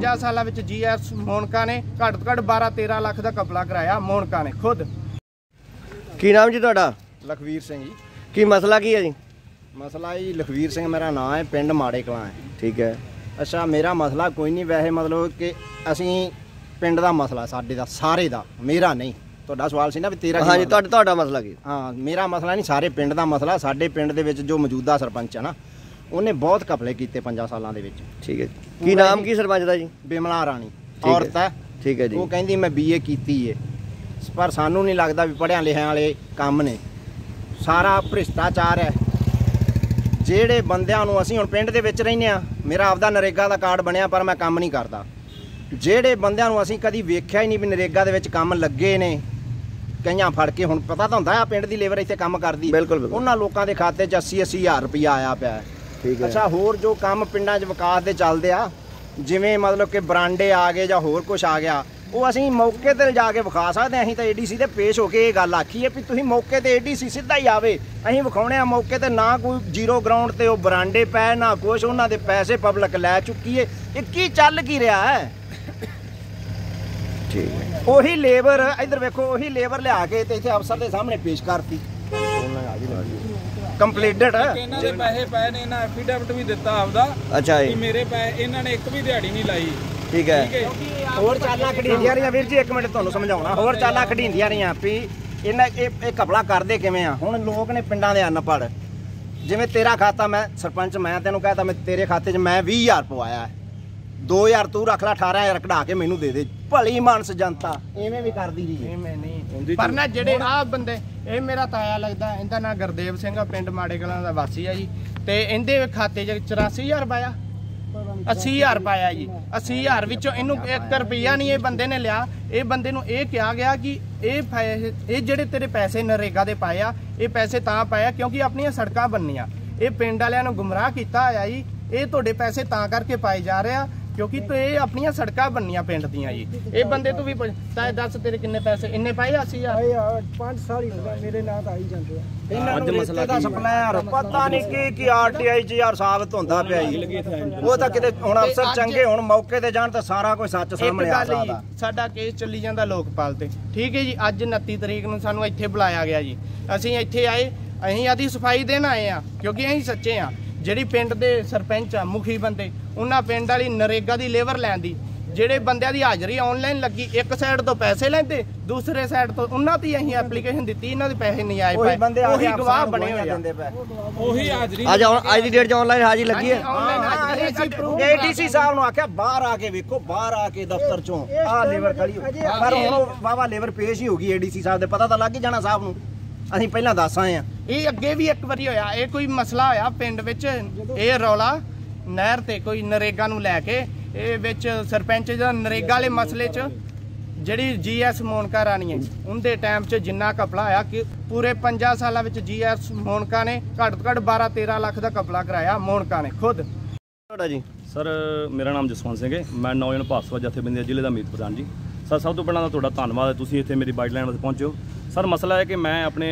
50 ਸਾਲਾਂ ਵਿੱਚ ਜੀਐਸ ਮੋਨਕਾ ਨੇ ਘੱਟ ਤੋਂ ਘੱਟ 12 13 ਲੱਖ ਦਾ ਕਪਲਾ ਕਰਾਇਆ ਮੋਨਕਾ ਨੇ ਖੁਦ। ਕੀ ਨਾਮ ਜੀ ਤੁਹਾਡਾ? ਲਖਵੀਰ ਸਿੰਘ ਜੀ। ਕੀ ਮਸਲਾ ਕੀ ਹੈ ਜੀ? ਮਸਲਾ ਜੀ ਲਖਵੀਰ ਸਿੰਘ ਮੇਰਾ ਨਾਮ ਹੈ ਪਿੰਡ ਮਾੜੇ ਕਲਾਂ ਹੈ। ਠੀਕ ਹੈ। ਅੱਛਾ ਮੇਰਾ ਮਸਲਾ ਕੋਈ ਨਹੀਂ ਵੈਸੇ ਮਤਲਬ ਕਿ ਅਸੀਂ ਪਿੰਡ ਦਾ ਮਸਲਾ ਸਾਡੇ ਦਾ ਸਾਰੇ ਦਾ ਮੇਰਾ ਨਹੀਂ। ਤੁਹਾਡਾ ਸਵਾਲ ਸੀ ਨਾ ਵੀ ਤੇਰਾ ਹਾਂਜੀ? ਤੁਹਾਡਾ ਤੁਹਾਡਾ ਮਸਲਾ ਕੀ? ਹਾਂ ਮੇਰਾ ਮਸਲਾ ਨਹੀਂ ਸਾਰੇ ਪਿੰਡ ਦਾ ਮਸਲਾ ਸਾਡੇ ਪਿੰਡ ਦੇ ਵਿੱਚ ਜੋ ਮੌਜੂਦਾ ਸਰਪੰਚ ਹੈ ਨਾ ਉਹਨੇ ਬਹੁਤ ਕਪਲੇ ਕੀਤੇ 5 ਸਾਲਾਂ ਦੇ ਵਿੱਚ। ਠੀਕ ਹੈ ਜੀ। ਕੀ ਨਾਮ ਕੀ ਸਰਪੰਚ ਦਾ ਜੀ? ਬਿਮਲਾ ਰਾਣੀ। ਔਰਤ ਹੈ। ਠੀਕ ਹੈ ਜੀ। ਉਹ ਕਹਿੰਦੀ ਮੈਂ ਬੀਏ ਕੀਤੀ ਏ। ਪਰ ਸਾਨੂੰ ਨਹੀਂ ਲੱਗਦਾ ਵੀ ਪੜ੍ਹਿਆ ਲਿਖਿਆ ਵਾਲੇ ਕੰਮ ਨੇ। ਸਾਰਾ ਭ੍ਰਿਸ਼ਟਾਚਾਰ ਹੈ। ਜਿਹੜੇ ਬੰਦਿਆਂ ਨੂੰ ਅਸੀਂ ਹੁਣ ਪਿੰਡ ਦੇ ਵਿੱਚ ਰਹਿੰਦੇ ਆ ਮੇਰਾ ਆਪਦਾ ਨਰੇਗਾ ਦਾ ਕਾਰਡ ਬਣਿਆ ਪਰ ਮੈਂ ਕੰਮ ਨਹੀਂ ਕਰਦਾ। ਜਿਹੜੇ ਬੰਦਿਆਂ ਨੂੰ ਅਸੀਂ ਕਦੀ ਵੇਖਿਆ ਹੀ ਨਹੀਂ ਵੀ ਨਰੇਗਾ ਦੇ ਵਿੱਚ ਕੰਮ ਲੱਗੇ ਨੇ ਕਈਆਂ ਫੜ ਕੇ ਹੁਣ ਪਤਾ ਤਾਂ ਹੁੰਦਾ ਆ ਪਿੰਡ ਦੀ ਲੇਬਰ ਇੱਥੇ ਕੰਮ ਕਰਦੀ। ਉਹਨਾਂ ਲੋਕਾਂ ਦੇ ਖਾਤੇ 'ਚ 80 80 ਹਜ਼ਾਰ ਰੁਪਇਆ ਆਇਆ ਪਿਆ ਠੀਕ ਹੈ। ਅੱਛਾ ਹੋਰ ਜੋ ਕੰਮ ਪਿੰਡਾਂ 'ਚ ਵਿਕਾਸ ਦੇ ਚੱਲਦੇ ਆ ਜਿਵੇਂ ਮਤਲਬ ਕਿ ਬਰਾਂਡੇ ਆ ਗਏ ਜਾਂ ਹੋਰ ਕੁਝ ਆ ਗਿਆ ਉਹ ਅਸੀਂ ਮੌਕੇ ਤੇ ਜਾ ਕੇ ਵਿਖਾ ਸਕਦੇ ਹਾਂ। ਅਸੀਂ ਤਾਂ ਏਡੀਸੀ ਤੇ ਪੇਸ਼ ਹੋ ਕੇ ਇਹ ਗੱਲ ਆਖੀ ਹੈ ਵੀ ਤੁਸੀਂ ਮੌਕੇ ਤੇ ਏਡੀਸੀ ਸਿੱਧਾ ਹੀ ਆਵੇ। ਅਸੀਂ ਵਿਖਾਉਣੇ ਆ ਮੌਕੇ ਤੇ ਨਾ ਕੋਈ ਜ਼ੀਰੋ ਗਰਾਊਂਡ ਤੇ ਉਹ ਬਰਾਂਡੇ ਪੈ ਨਾ ਕੁਛ ਉਹਨਾਂ ਦੇ ਪੈਸੇ ਪਬਲਿਕ ਲੈ ਚੁੱਕੀ ਏ ਇਹ ਕੀ ਚੱਲ ਕੀ ਰਿਹਾ ਹੈ? ਠੀਕ ਹੈ। ਉਹੀ ਲੇਬਰ ਇੱਧਰ ਵੇਖੋ ਉਹੀ ਲੇਬਰ ਲਿਆ ਕੇ ਤੇ ਇੱਥੇ ਅਫਸਰ ਦੇ ਸਾਹਮਣੇ ਪੇਸ਼ ਕਰਤੀ। ਕੰਪਲੀਟਡ? ਇਹਨਾਂ ਦੇ ਪੈਸੇ ਪਏ ਨੇ ਇਹਨਾਂ ਐਫੀਡੈਵਿਟ ਵੀ ਦਿੱਤਾ ਆਪਦਾ ਅੱਛਾ ਕਿ ਜੀ ਮੇਰੇ ਪੈਸੇ ਇਹਨਾਂ ਨੇ ਇੱਕ ਵੀ ਦਿਹਾੜੀ ਨਹੀਂ ਲਾਈ। ਠੀਕ ਹੈ। ਹੋਰ ਚਾਲਾਂ ਖੜੀਂਦੀਆਂ ਰਹੀਆਂ ਵੀਰ ਜੀ ਇੱਕ ਮਿੰਟ ਤੁਹਾਨੂੰ ਸਮਝਾਉਣਾ। ਹੋਰ ਚਾਲਾਂ ਖੜੀਂਦੀਆਂ ਰਹੀਆਂ ਵੀ ਇਹਨਾਂ ਇਹ ਇਹ ਕਪੜਾ ਕਰਦੇ ਕਿਵੇਂ ਆ? ਹੁਣ ਲੋਕ ਨੇ ਪਿੰਡਾਂ ਦੇ ਅਨਪੜ ਜਿਵੇਂ ਤੇਰਾ ਖਾਤਾ ਮੈਂ ਸਰਪੰਚ ਮੈਂ ਤੈਨੂੰ ਕਹਤਾ ਮੈਂ ਤੇਰੇ ਖਾਤੇ 'ਚ ਮੈਂ 20000 ਪਵਾਇਆ ਹੈ। 2000 ਤੂੰ ਰੱਖ ਲੈ 18000 ਕਢਾ ਕੇ ਮੈਨੂੰ ਦੇ ਦੇ। ਭਲੀ ਮਾਨਸ ਜਨਤਾ ਐਵੇਂ ਵੀ ਕਰਦੀ ਮੈਂ ਨਹੀਂ। ਪਰ ਨਾ ਜਿਹੜੇ ਆ ਬੰਦੇ ਇਹ ਮੇਰਾ ਤਾਇਆ ਲੱਗਦਾ ਇਹਦਾ ਨਾਂ ਗੁਰਦੇਵ ਸਿੰਘ ਆ ਪਿੰਡ ਮਾੜੇ ਕਲਾਂ ਦਾ ਵਾਸੀ ਆ ਜੀ। ਤੇ ਇਹਦੇ ਖਾਤੇ 'ਚ 84000 ਪਾਇਆ 80000 ਪਾਇਆ ਜੀ। 80000 ਵਿੱਚੋਂ ਇਹਨੂੰ 1 ਰੁਪਿਆ ਨਹੀਂ ਇਹ ਬੰਦੇ ਨੇ ਲਿਆ। ਇਹ ਬੰਦੇ ਨੂੰ ਇਹ ਕਿਹਾ ਗਿਆ ਕਿ ਇਹ ਇਹ ਜਿਹੜੇ ਤੇਰੇ ਪੈਸੇ ਨਰੇਗਾ ਦੇ ਪਾਏ ਆ ਇਹ ਪੈਸੇ ਤਾਂ ਪਾਇਆ ਕਿਉਂਕਿ ਆਪਣੀਆਂ ਸੜਕਾਂ ਬੰਨੀਆਂ ਇਹ ਪਿੰਡ ਵਾਲਿਆਂ ਨੂੰ ਗੁੰਮਰਾਹ ਕੀਤਾ ਹੋਇਆ ਜੀ। ਇਹ ਤੁਹਾਡੇ ਪੈਸੇ ਤਾਂ ਕਰਕੇ ਪਾਏ ਜਾ ਰਹੇ ਆ। ਕਿਉਂਕਿ ਤੂੰ ਇਹ ਆਪਣੀਆਂ ਸੜਕਾਂ ਬੰਨੀਆਂ ਪਿੰਡ ਦੀਆਂ ਜੀ। ਇਹ ਬੰਦੇ ਤੂੰ ਵੀ ਪੁੱਛ- ਤਾਂ ਇਹ ਦੱਸ ਤੇਰੇ ਕਿੰਨੇ ਪੈਸੇ ਇੰਨੇ ਪਾਏ 80000 ਪੰਜ ਸਾਲ ਹੀ ਹੋ ਗਏ ਮੇਰੇ ਨਾਂ ਤਾਂ ਆਈ ਜਾਂਦੇ ਆ। ਇਹਨਾਂ ਨੂੰ ਮਸਲਾ ਦਾ ਸਪਲਾਇਰ ਪਤਾ ਨਹੀਂ ਕੀ ਕੀ ਆਰਟੀਆਈ 'ਚ ਯਾਰ ਸਾਬਤ ਹੁੰਦਾ ਪਿਆ ਜੀ। ਉਹ ਤਾਂ ਕਿਤੇ ਹੁਣ ਅਫਸਰ ਅੱਜ- ਚੰਗੇ ਹੁਣ ਮੌਕੇ ਤੇ ਜਾਣ ਤਾਂ ਸਾਰਾ ਕੁਝ ਸੱਚ ਇੱਕ ਸਾਹਮਣੇ ਆ ਗੱਲ ਜੀ ਸਕਦਾ ਸਾਡਾ ਕੇਸ ਚੱਲੀ ਜਾਂਦਾ ਲੋਕਪਾਲ ਤੇ। ਠੀਕ ਹੈ ਜੀ ਅੱਜ 29 ਤਰੀਕ ਨੂੰ ਸਾਨੂੰ ਇੱਥੇ ਬੁਲਾਇਆ ਗਿਆ ਜੀ। ਅਸੀਂ ਇੱਥੇ ਆਏ ਅਸੀਂ ਆਦੀ ਸਫ਼ਾਈ ਦੇਣ ਆਏ ਆ ਕਿਉਂਕਿ ਅਸੀਂ ਸੱਚੇ ਆ। ਜਿਹੜੀ ਪਿੰਡ ਦੇ ਸਰਪੰਚ ਆ ਮੁਖੀ ਬੰਦੇ ਉਹਨਾਂ ਪਿੰਡ ਵਾਲੀ ਨਰੇਗਾ ਦੀ ਲੇਬਰ ਲੈਣ ਦੀ। ਜਿਹੜੇ ਬੰਦਿਆਂ ਦੀ ਹਾਜ਼ਰੀ ਆਨਲਾਈਨ ਲੱਗੀ ਇੱਕ ਸਾਈਡ ਤੋਂ ਪੈਸੇ ਲੈਂਦੇ ਦੂਸਰੇ ਸਾਈਡ ਤੋਂ ਉਹਨਾਂ ਦੀ ਅਸੀਂ ਐਪਲੀਕੇਸ਼ਨ ਦਿੱਤੀ ਇਹਨਾਂ ਦੇ ਪੈਸੇ ਨਹੀਂ ਆਏ ਪਏ। ਆ ਉਹੀ ਗਵਾਹ ਬਣੇ ਹੋਏ ਆ। ਦਿੰਦੇ ਪਏ। ਉਹੀ ਹਾਜ਼ਰੀ ਅੱਜ ਹੁਣ- ਅੱਜ ਦੀ ਡੇਟ 'ਚ ਆਨਲਾਈਨ ਹਾਜ਼ਰੀ ਲੱਗੀ ਹੈ। ਏਡੀਸੀ ਸਾਹਿਬ ਨੂੰ ਆਖਿਆ ਬਾਹਰ ਆ ਕੇ ਵੇਖੋ ਬਾਹਰ ਆ ਕੇ ਦਫ਼ਤਰ ਚੋਂ। ਆਹ ਲੇਬਰ ਖੜੀ ਹੋ ਪਰ ਹੁਣ ਵਾਵਾ ਲੇਬਰ ਪੇਸ਼ ਹੀ ਹੋ ਗਈ ਏਡੀਸੀ ਸਾਹਿਬ ਦੇ ਪਤਾ ਤਾਂ ਲੱਗ ਹੀ ਜਾਣਾ ਸਾਹਿਬ ਨੂੰ। ਅਸੀਂ ਪਹਿਲਾਂ ਦੱਸ ਆਏ ਆ ਇਹ ਅੱਗੇ ਵੀ ਇੱਕ ਵਾਰੀ ਹੋਇਆ ਇਹ ਕੋਈ ਮਸਲਾ ਹੋਇਆ ਪਿੰਡ ਵਿੱਚ ਇਹ ਰੌਲਾ ਨਹਿਰ ਤੇ ਕੋਈ ਨਰੇਗਾ ਨੂੰ ਲੈ ਕੇ ਇਹ ਵਿੱਚ ਸਰਪੰਚ ਦਾ ਨਰੇਗਾ ਵਾਲੇ ਮਸਲੇ 'ਚ ਜਿਹੜੀ ਜੀਐਸ ਮੋਨਕਾ ਰਾਣੀ ਹੈ ਉਹਦੇ ਟਾਈਮ 'ਚ ਜਿੰਨਾ ਕਪਲਾ ਆਇਆ ਕਿ ਪੂਰੇ 50 ਸਾਲਾਂ ਵਿੱਚ ਜੀਐਸ ਮੋਨਕਾ ਨੇ ਘੱਟ ਤੋਂ ਘੱਟ 12 13 ਲੱਖ ਦਾ ਕਪਲਾ ਕਰਾਇਆ ਮੋਨਕਾ ਨੇ ਖੁਦ। ਤੁਹਾਡਾ ਜੀ? ਸਰ ਮੇਰਾ ਨਾਮ ਜਸਵੰਤ ਸਿੰਘ ਹੈ ਮੈਂ ਨੌਜਵਾਨ ਭਾਸਵਾ ਜਥੇਬੰਦੀ ਜ਼ਿਲ੍ਹੇ ਦਾ ਮੀਤ ਪ੍ਰਧਾਨ ਜੀ। ਸਰ ਸਭ ਤੋਂ ਪਹਿਲਾਂ ਤਾਂ ਤੁਹਾਡਾ ਧੰਨਵਾਦ ਹੈ ਤੁਸੀਂ ਇੱਥੇ ਮੇਰੀ ਬਾਈਟ ਲਾਈਨ ਵਾਸਤੇ ਪਹੁੰਚੇ ਹੋ। ਸਰ, ਮਸਲਾ ਹੈ ਕਿ ਮੈਂ ਆਪਣੇ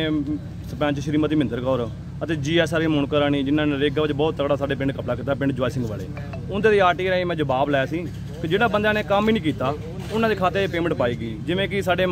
ਸਰਪੰਚ ਸ਼੍ਰੀਮਤੀ ਮਹਿੰਦਰ ਕੌਰ ਅਤੇ ਜੀਐਸਆਰ ਮੋਨਕਾ ਰਾਣੀ, ਜਿਨ੍ਹਾਂ ਨੇ ਨਰੇਗਾ ਵਿੱਚ ਬਹੁਤ ਤਗੜਾ ਸਾਡੇ ਪਿੰਡ ਕਪਲਾ ਕੀਤਾ, ਪਿੰਡ ਜਵਾਈ ਸਿੰਘ ਵਾਲੇ। ਉਹਦੇ ਦੀ ਆਰਟੀ ਰਾਹੀਂ ਮੈਂ ਜਵਾਬ ਲਿਆ ਸੀ ਕਿ ਜਿਹੜਾ ਬੰਦਿਆਂ ਨੇ ਕੰਮ ਹੀ ਨਹੀਂ ਕੀਤਾ, ਉਹਨਾਂ ਦੇ ਖਾਤੇ 'ਚ ਪੇਮੈਂਟ ਪਾਈ ਗਈ। ਜਿਵੇਂ ਕਿ ਸਾਡੇ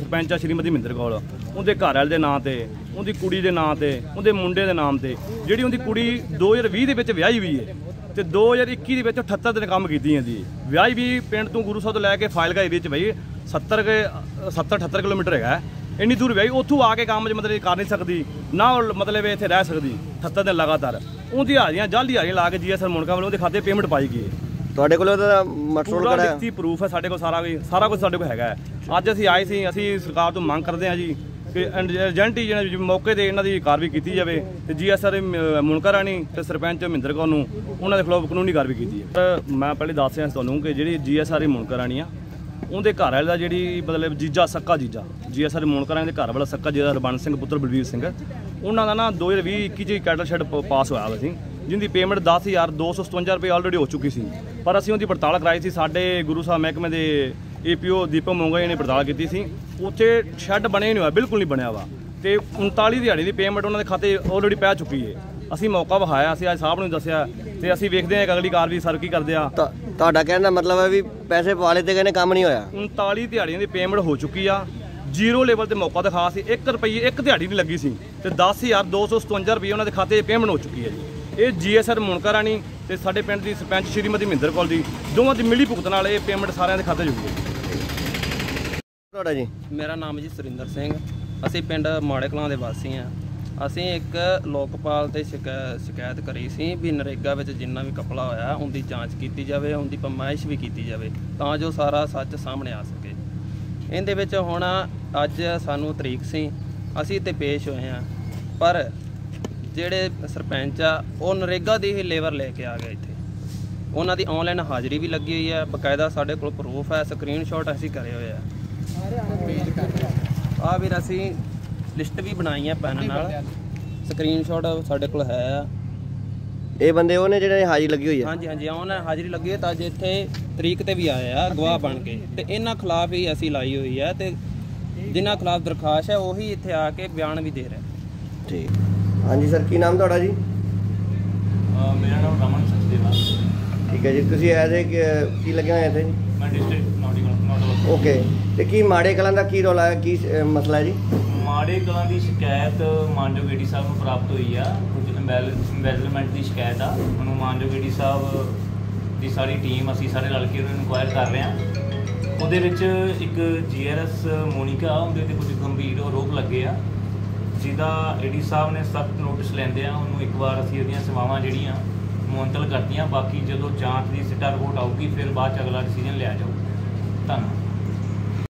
ਸਰਪੰਚ ਆ ਸ਼੍ਰੀਮਤੀ ਮਹਿੰਦਰ ਕੌਰ, ਉਹਦੇ ਘਰ ਵਾਲੇ ਦੇ ਨਾਂ ਤੇ, ਉਹਦੀ ਕੁੜੀ ਦੇ ਨਾਂ ਤੇ, ਉਹਦੇ ਮੁੰਡੇ ਦੇ ਨਾਮ ਤੇ, ਜਿਹੜੀ ਉਹਦੀ ਕੁੜੀ 2020 ਦੇ ਵਿੱਚ ਵਿਆਹੀ ਵੀ ਹੈ ਤੇ 2021 ਦੇ ਵਿੱਚ 78 ਦਿਨ ਕੰਮ ਕੀਤੀ ਜਾਂਦੀ ਹੈ। ਵਿਆਹ ਵੀ ਪਿੰਡ ਤੋਂ ਗੁਰੂ ਸਾਹਿਬ ਤੋਂ ਲੈ ਕੇ ਫਾਇਲਗਾ ਏਰੀਆ ਚ ਬਈ 70 ਕੇ 70 78 ਕਿਲੋਮੀਟਰ ਹੈਗਾ। ਇੰਨੀ ਦੂਰ ਵਿਆਹੀ ਉੱਥੋਂ ਆ ਕੇ ਕੰਮ ਜ ਮਤਲਬ ਕਰ ਨਹੀਂ ਸਕਦੀ ਨਾ ਉਹ ਮਤਲਬ ਇੱਥੇ ਰਹਿ ਸਕਦੀ 78 ਦਿਨ ਲਗਾਤਾਰ। ਉਹਦੀ ਹਾਜ਼ਰੀਆਂ ਜਲਦੀ ਹਾਜ਼ਰੀਆਂ ਲਾ ਕੇ ਜੀਐਸਐਲ ਮੁਨਕਾ ਵੱਲੋਂ ਉਹਦੇ ਖਾਤੇ ਪੇਮੈਂਟ ਪਾਈ ਗਈ ਹੈ। ਤੁਹਾਡੇ ਕੋਲ ਉਹਦਾ ਮਟਰੋਲ ਪੂਰਾ ਕਰਾ ਲਿਖਤੀ ਪ੍ਰੂਫ ਹੈ ਸਾਡੇ ਕੋਲ ਸਾਰਾ ਕੁਝ ਸਾਰਾ ਕੁਝ ਸਾਡੇ ਕੋਲ ਹੈਗਾ। ਅੱਜ ਅਸੀਂ ਆਏ ਸੀ ਅਸੀਂ ਸਰਕਾਰ ਤੋਂ ਮੰਗ ਕਰਦੇ ਹਾਂ ਜੀ ਕਿ ਏਜੰਟ ਹੀ ਜਿਹੜੇ ਮੌਕੇ ਤੇ ਇਹਨਾਂ ਦੀ ਕਾਰਵਾਈ ਕੀਤੀ ਜਾਵੇ ਤੇ ਜੀਐਸਆਰ ਮੁਨਕਰ ਰਾਣੀ ਤੇ ਸਰਪੰਚ ਮਹਿੰਦਰ ਕੌਰ ਨੂੰ ਉਹਨਾਂ ਦੇ ਖਿਲਾਫ ਕਾਨੂੰਨੀ ਕਾਰਵਾਈ ਕੀਤੀ ਹੈ ਪਰ ਮੈਂ ਪਹਿਲੇ ਦੱਸ ਰਿਹਾ ਤੁਹਾਨੂੰ ਕਿ ਜਿਹੜੀ ਜੀਐਸਆਰ ਮੁਨਕਰ ਰਾਣੀ ਆ ਉਹਦੇ ਘਰ ਵਾਲੇ ਦਾ ਜਿਹੜੀ ਮਤਲਬ ਜੀਜਾ ਸੱਕਾ ਜੀਜਾ, ਜੀਐਸਆਰ ਮੁਨਕਰ ਰਾਣੀ ਦੇ ਘਰ ਵਾਲਾ ਸੱਕਾ ਜੀਜਾ ਰਬਨ ਸਿੰਘ ਪੁੱਤਰ ਬਲਬੀਰ ਸਿੰਘ। ਉਹਨਾਂ ਦਾ ਨਾ 2020 21 ਚ ਕੈਟਲ ਸ਼ੈਡ ਪ- ਪਾਸ ਹੋਇਆ ਵਾ ਸੀ, ਜਿੰਦੀ ਪੇਮੈਂਟ 10257 ਰੁਪਏ ਆਲਰੇਡੀ ਹੋ ਚੁੱਕੀ ਸੀ। ਪਰ ਅਸੀਂ ਉਹਦੀ ਪੜਤਾਲ ਕਰਾਈ ਸੀ, ਸਾਡੇ ਗੁਰੂ ਸਾਹਿਬ ਮਹਿਕਮੇ ਦੇ ਏਪੀਓ ਦੀਪਕ ਮੋਂਗਾ ਜੀ ਨੇ ਪੜਤਾਲ ਕੀਤੀ ਸੀ। ਉੱਥੇ ਸ਼ੈੱਡ ਬਣੇ ਨਹੀਂ ਹੋਇਆ, ਬਿਲਕੁਲ ਨਹੀਂ ਬਣਿਆ ਵਾ। ਤੇ 39 ਦਿਹਾੜੀ ਦੀ ਪੇਮੈਂਟ ਉਹਨਾਂ ਦੇ ਖਾਤੇ ਆਲਰੇਡੀ ਪੈ ਚੁੱਕੀ ਹੈ ਅਸੀਂ ਮੌਕਾ ਵਿਖਾਇਆ, ਅਸੀਂ ਅੱਜ ਸਾਹਿਬ ਨੂੰ ਦੱਸਿਆ, ਤੇ ਅਸੀਂ ਵੇਖਦੇ ਹਾਂ ਕਿ ਅਗਲੀ ਕਾਰਵਾਈ ਸਰ ਕੀ ਕਰਦੇ ਆ ਤੁਹਾਡਾ ਕਹਿਣ ਦਾ ਮਤਲਬ ਹੈ ਵੀ ਪੈਸੇ ਪਵਾ ਲਏ ਤੇ ਕਹਿੰਦੇ ਕੰਮ ਨਹੀਂ ਹੋਇਆ। 39 ਦਿਹਾੜੀਆਂ ਦੀ ਪੇਮੈਂਟ ਹੋ ਚੁੱਕੀ ਆ। ਜ਼ੀਰੋ ਲੈਵਲ ਤੇ ਮੌਕਾ ਦਿਖਾ ਸੀ। 1 ਰੁਪਏ ਇੱਕ ਦਿਹਾੜੀ ਨਹੀਂ ਲੱਗੀ ਸੀ। ਤੇ 10257 ਰੁਪਏ ਉਹਨਾਂ ਦੇ ਖਾਤੇ 'ਚ ਪੇਮੈਂਟ ਹੋ ਚੁੱਕੀ ਹੈ ਜੀ। ਇਹ ਜੀਐਸਆਰ ਮੁਨਕਾ ਰਾਣੀ ਤੇ ਸਾਡੇ ਪਿੰਡ ਦੀ ਸਰਪੰਚ ਸ਼੍ਰੀਮਤੀ ਮਹਿੰਦਰ ਕੌਰ ਦੀ ਦੋਵਾਂ ਦੀ ਮਿਲੀ ਭੁਗਤ ਨਾਲ ਇਹ ਪੇਮੈਂਟ ਸਾਰਿਆਂ ਦੇ ਖਾਤੇ 'ਚ ਹੈ ਤੁਹਾਡਾ ਜੀ? ਮੇਰਾ ਨਾਮ ਜੀ ਸੁਰਿੰਦਰ ਸਿੰਘ। ਅਸੀਂ ਪਿੰਡ ਮਾੜੇ ਕਲਾਂ ਦੇ ਵਾਸੀ ਹਾਂ। ਅਸੀਂ ਇੱਕ ਲੋਕਪਾਲ ਤੇ ਸ਼ਿਕਾ- ਸ਼ਿਕਾਇਤ ਕਰੀ ਸੀ ਵੀ ਨਰੇਗਾ ਵਿੱਚ ਜਿੰਨਾ ਵੀ ਕਪਲਾ ਹੋਇਆ ਉਹਦੀ ਜਾਂਚ ਕੀਤੀ ਜਾਵੇ ਉਹਦੀ ਪਮਾਇਸ਼ ਵੀ ਕੀਤੀ ਜਾਵੇ ਤਾਂ ਜੋ ਸਾਰਾ ਸੱਚ ਸਾਹਮਣੇ ਆ ਸਕੇ। ਇਹਦੇ ਵਿੱਚ ਹੁਣ ਅੱਜ ਸਾਨੂੰ ਤਰੀਕ ਸੀ ਅਸੀਂ ਤੇ ਪੇਸ਼ ਹੋਏ ਹਾਂ ਪਰ ਜਿਹੜੇ ਸਰਪੰਚ ਆ ਉਹ ਨਰੇਗਾ ਦੀ ਹੀ ਲੇਬਰ ਲੈ ਕੇ ਆ ਗਏ ਇੱਥੇ। ਉਹਨਾਂ ਦੀ ਆਨਲਾਈਨ ਹਾਜ਼ਰੀ ਵੀ ਲੱਗੀ ਹੋਈ ਹੈ ਬਕਾਇਦਾ ਸਾਡੇ ਕੋਲ ਪ੍ਰੂਫ ਹੈ ਸਕਰੀਨਸ਼ਾਟ ਅਸੀਂ ਕਰੇ ਹੋਏ ਆ। ਆ। ਵੀਰ ਅਸੀਂ ਲਿਸਟ ਵੀ ਬਣਾਈ ਹੈ ਪੈਨ ਨਾਲ। ਸਕਰੀਨਸ਼ਾਟ ਸਾਡੇ ਕੋਲ ਹੈ ਆ। ਇਹ ਬੰਦੇ ਉਹ ਨੇ ਜਿਹੜੇ ਹਾਜ਼ਰੀ ਲੱਗੀ ਹੋਈ ਹੈ ਹਾਂਜੀ ਹਾਂਜੀ ਉਹਨਾਂ ਹਾਜ਼ਰੀ ਲੱਗੀ ਹੈ ਤਾਂ ਅੱਜ ਇੱਥੇ ਤਰੀਕ ਤੇ ਵੀ ਆਏ ਆ ਗਵਾਹ ਬਣ ਕੇ। ਤੇ ਇਹਨਾਂ ਖਿਲਾਫ ਹੀ ਅਸੀਂ ਲਾਈ ਹੋਈ ਹੈ ਤੇ ਜਿਨ੍ਹਾਂ ਖਿਲਾਫ ਦਰਖਾਸਤ ਹੈ ਉਹੀ ਇੱਥੇ ਆ ਕੇ ਬਿਆਨ ਵੀ ਦੇ ਰਹੇ ਠੀਕ। ਹਾਂਜੀ ਸਰ ਕੀ ਨਾਮ ਤੁਹਾਡਾ ਜੀ? ਮੇਰਾ ਨਾਮ ਰਮਨ ਸਚਦੇਵਾ। ਠੀਕ ਹੈ ਜੀ ਤੁਸੀਂ ਐਜ਼ ਏ ਕੀ ਲੱਗਿਆ ਹੋਇਆ ਇੱਥੇ? ਮੈਂ ਡਿਸਟ੍ਰਿਕਟ ਨੌਟਿਕਲ ਨੌਟਲ ਓਕੇ ਤੇ ਕੀ ਮਾੜੇ ਕਲਾਂ ਦਾ ਕੀ ਰੋਲਾ ਹੈ ਕੀ ਮਸਲਾ ਹੈ ਜੀ? ਮਾੜੇ ਕਲਾਂ ਦੀ ਸ਼ਿਕਾਇਤ ਮਾਨਯੋਗ ਏਡੀ ਸਾਹਿਬ ਨੂੰ ਪ੍ਰਾਪਤ ਹੋਈ ਆ। ਕੁਝ ਐਮਬੈਜ਼ਲਮੈਂਟ ਦੀ ਸ਼ਿਕਾਇਤ ਆ। ਉਹਨੂੰ ਮਾਨਯੋਗ ਏਡੀ ਸਾਹਿਬ ਦੀ ਸਾਰੀ ਟੀਮ ਅਸੀਂ ਸਾਰੇ ਰਲ ਕੇ ਉਹਨੂੰ ਇਨਕੁਆਇਰ ਕਰ ਰਹੇ ਆ। ਉਹਦੇ ਵਿੱਚ ਇੱਕ ਜੀਆਰਐਸ ਮੋਨਿਕਾ, ਉਹਦੇ ਤੇ ਕੁਝ ਗੰਭੀਰ ਆਰੋਪ ਲੱਗੇ ਆ। ਜਿਹਦਾ ਏਡੀ ਸਾਹਿਬ ਨੇ ਸਖਤ ਨੋਟਿਸ ਲੈਂਦੇ ਆ। ਉਹਨੂੰ ਇੱਕ ਵਾਰ ਅਸੀਂ ਉਹਦੀਆਂ ਸੇਵਾਵਾਂ ਜਿਹੜੀਆਂ ਮੁਅੰਤਲ ਕਰਤੀਆਂ। ਬਾਕੀ ਜਦੋਂ ਜਾਂਚ ਦੀ ਸਿੱਟਾ ਰਿਪੋਰਟ ਆਊਗੀ, ਫਿਰ ਬਾਅਦ ਚ ਅਗਲਾ ਡਿਸੀਜਨ ਲਿਆ ਜਾਊਗਾ। ਧੰਨਵਾਦ।